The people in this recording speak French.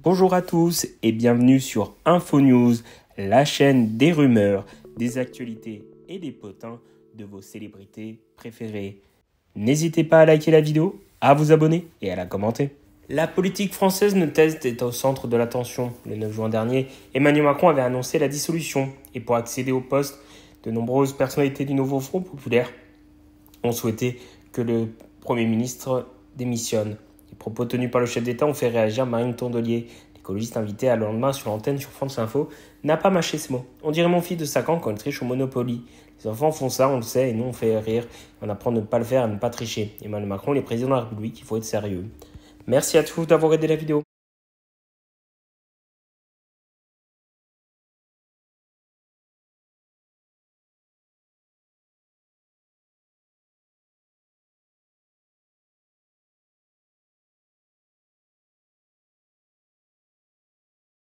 Bonjour à tous et bienvenue sur Info News, la chaîne des rumeurs, des actualités et des potins de vos célébrités préférées. N'hésitez pas à liker la vidéo, à vous abonner et à la commenter. La politique française ne test est au centre de l'attention. Le 9 juin dernier, Emmanuel Macron avait annoncé la dissolution et pour accéder au poste, de nombreuses personnalités du nouveau Front populaire ont souhaité que le Premier ministre démissionne. Les propos tenus par le chef d'État ont fait réagir Marine Tondelier, l'écologiste invité à le lendemain sur l'antenne sur France Info, n'a pas mâché ce mot. On dirait mon fils de 5 ans quand triche au Monopoly. Les enfants font ça, on le sait, et nous on fait rire. On apprend à ne pas le faire et à ne pas tricher. Emmanuel Macron, les présidents de la République, il faut être sérieux. Merci à tous d'avoir aidé la vidéo.